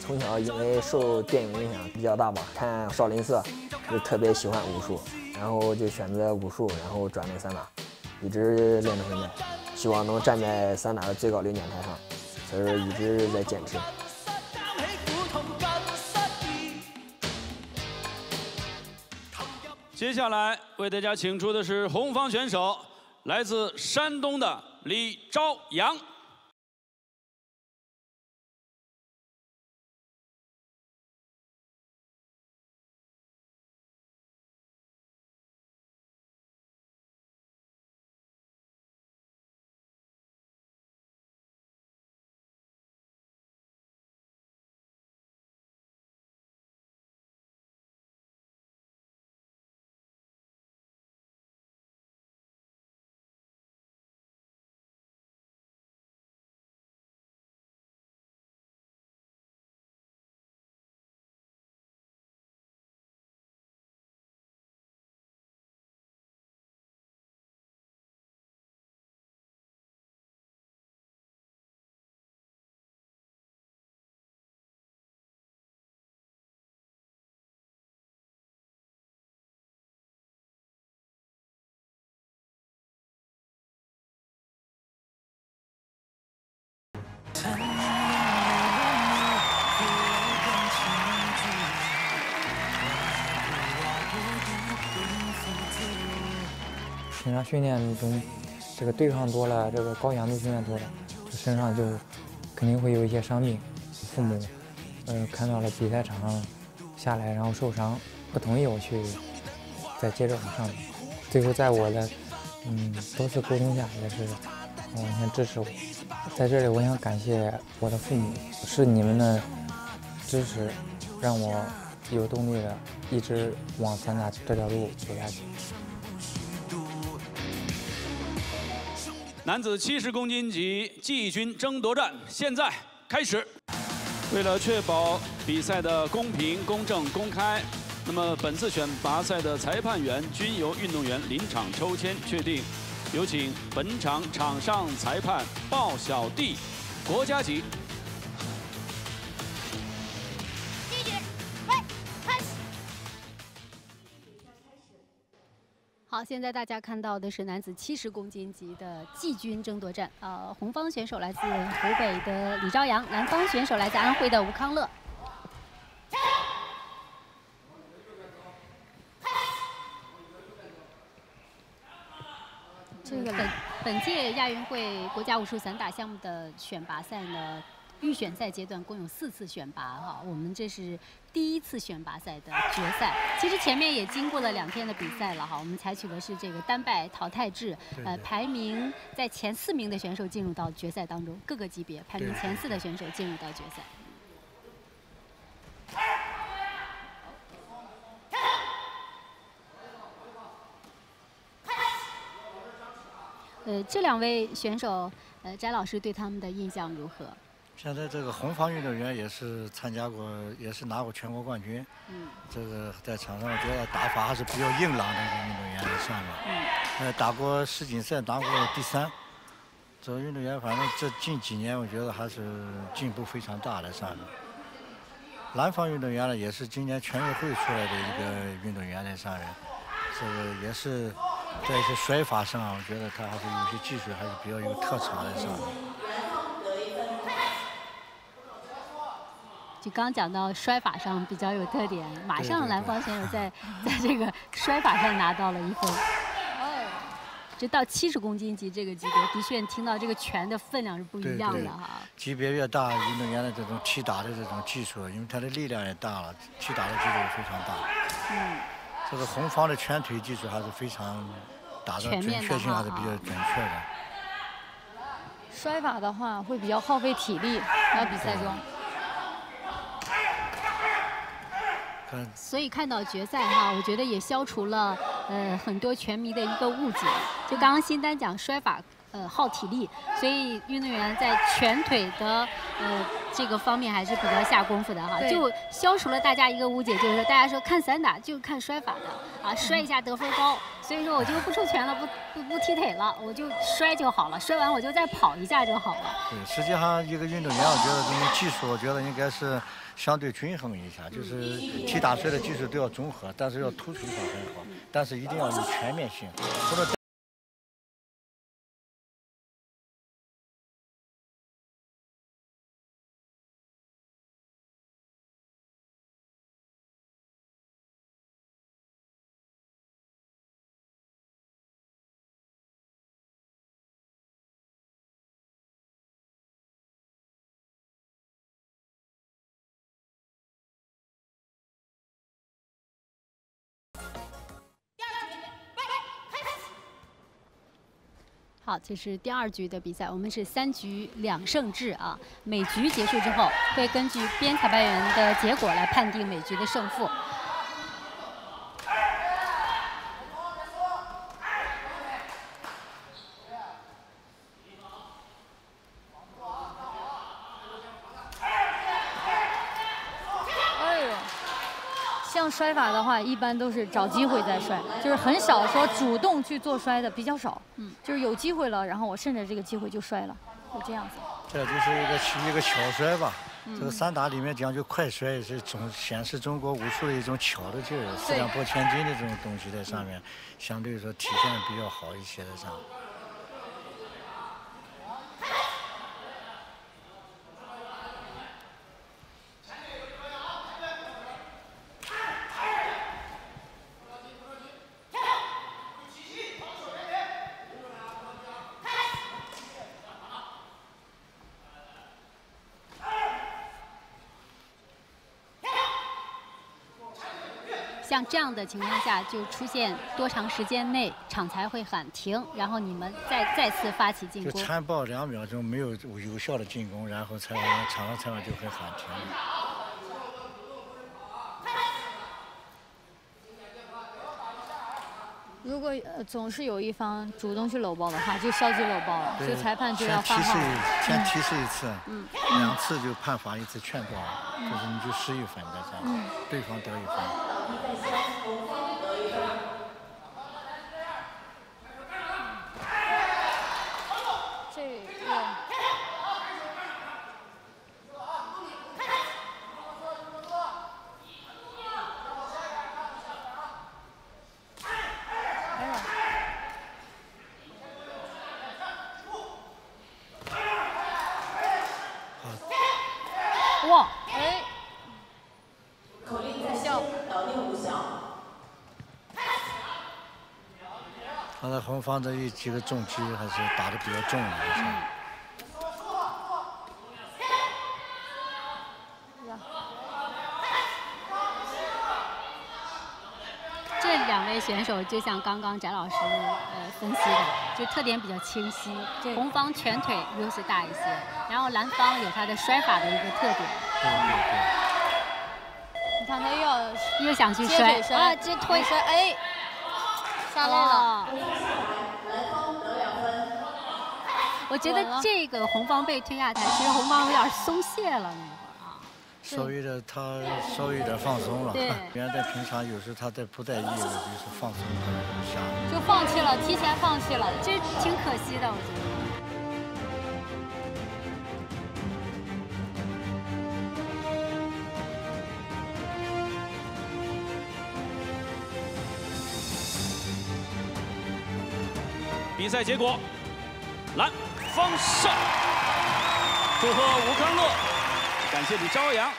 从小因为受电影影响比较大吧，看少林寺就特别喜欢武术，然后就选择武术，然后转练散打，一直练到现在，希望能站在散打的最高领奖台上，所以一直在坚持。接下来为大家请出的是红方选手，来自山东的李朝阳。平常训练中，这个对抗多了，这个高强度训练多了，身上就肯定会有一些伤病。父母，呃，看到了比赛场上下来然后受伤，不同意我去再接着往上。最后在我的嗯多次沟通下，也是完全支持我。在这里，我想感谢我的父母，是你们的支持，让我有动力的一直往散打这条路走下去。男子七十公斤级季军争夺战现在开始。为了确保比赛的公平、公正、公开，那么本次选拔赛的裁判员均由运动员临场抽签确定。有请本场场上裁判鲍小弟，国家级。好，现在大家看到的是男子七十公斤级的季军争夺战。呃，红方选手来自湖北的李朝阳，蓝方选手来自安徽的吴康乐。这个本本届亚运会国家武术散打项目的选拔赛呢？预选赛阶段共有四次选拔哈，我们这是第一次选拔赛的决赛。其实前面也经过了两天的比赛了哈，我们采取的是这个单败淘汰制，呃，排名在前四名的选手进入到决赛当中，各个级别排名前四的选手进入到决赛。呃，这两位选手，呃，翟老师对他们的印象如何？现在这个红方运动员也是参加过，也是拿过全国冠军。嗯，这个在场上我觉得打法还是比较硬朗的一个运动员算了。嗯，呃，打过世锦赛拿过第三。这个运动员反正这近几年我觉得还是进步非常大的算了。南方运动员呢也是今年全运会出来的一个运动员在上人，这个也是在一些摔法上，我觉得他还是有些技术还是比较有特长的上。就刚讲到摔法上比较有特点，马上蓝方选手 在在这个摔法上拿到了一分。哦，这到七十公斤级这个级别，的确听到这个拳的分量是不一样的哈。级别越大，运动员的这种踢打的这种技术，因为他的力量也大了，踢打的技术也非常大。嗯，这个红方的拳腿技术还是非常打的准确性还是比较准确的。摔法的话会比较耗费体力，在比赛中。所以看到决赛哈，我觉得也消除了呃很多拳迷的一个误解。就刚刚新丹讲摔法呃耗体力，所以运动员在拳腿的呃这个方面还是比较下功夫的哈，就消除了大家一个误解，就是说大家说看散打就看摔法的啊，摔一下得分高，所以说我就不出拳了，不不不踢腿了，我就摔就好了，摔完我就再跑一下就好了。对，实际上一个运动员，我觉得这种技术，我觉得应该是相对均衡一下，就是踢打摔的技术都要综合，但是要突出一块很好，但是一定要有全面性，不能。好，这是第二局的比赛，我们是三局两胜制啊。每局结束之后，会根据边裁判员的结果来判定每局的胜负。像摔法的话，一般都是找机会再摔，就是很少说主动去做摔的比较少。嗯，就是有机会了，然后我趁着这个机会就摔了，就这样子。这就是一个一个巧摔吧。这个散打里面讲究快摔，是总显示中国武术的一种巧的劲儿，四两拨千斤的这种东西在上面，相对来说体现的比较好一些的上。像这样的情况下，就出现多长时间内场才会喊停，然后你们再再次发起进攻。就缠抱两秒钟没有有效的进攻，然后裁判场上裁判就会喊停。如果呃总是有一方主动去搂抱的话，就消极搂抱了，所以裁判就要发号。先提示一次，嗯，两次就判罚一次劝告，就是你就失一分的这样，对方得一分。Thank you. 红方这一几个重击还是打的比较重的。这两位选手就像刚刚翟老师呃分析的，就特点比较清晰。红方拳腿优势大一些，然后蓝方有他的摔法的一个特点。对对对。你看他又要又想去摔啊，这腿摔哎。下来了，我觉得这个红方被推下台，其实红方有点松懈了那会儿啊。稍微的他稍微有点放松了。对。原来平常有时他在不在意了，就是放松一下。就放弃了，提前放弃了，这挺可惜的，我觉得。比赛结果，蓝方胜。祝贺吴康乐，感谢李朝阳。